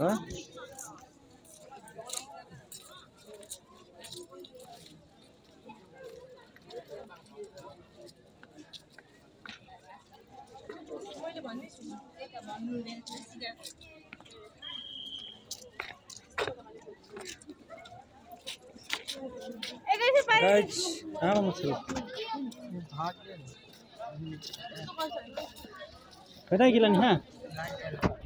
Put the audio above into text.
Hã? मैले हाँ मछली खड़ा गिला नहीं हाँ?